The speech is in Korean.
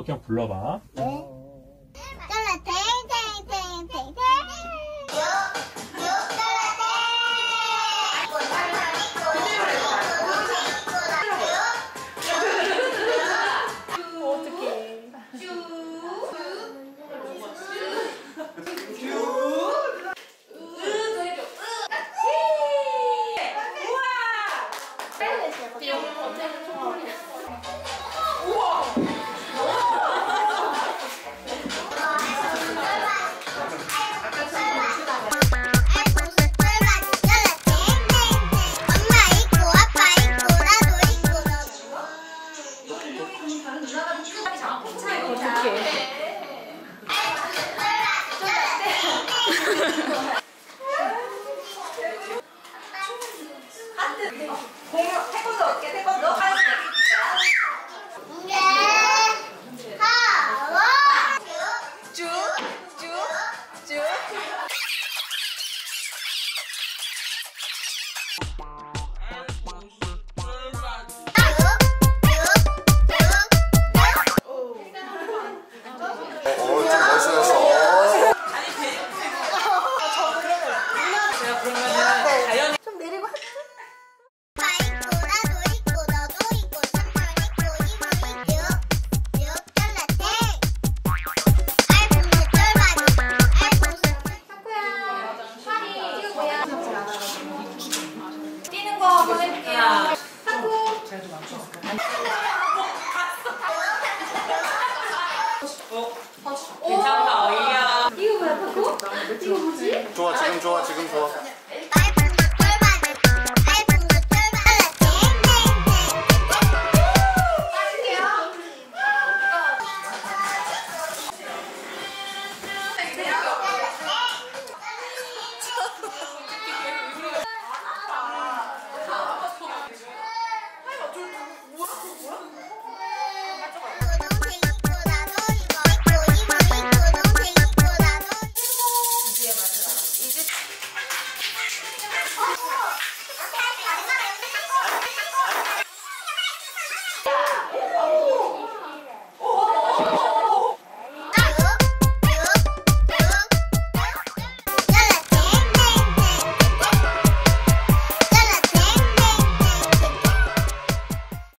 복귀형 불러봐. 네. 어떻게 ほー 어? 괜찮다, 어이야. 이거 뭐야, 이거 뭐지? 좋아, 지금 좋아, 지금 좋아.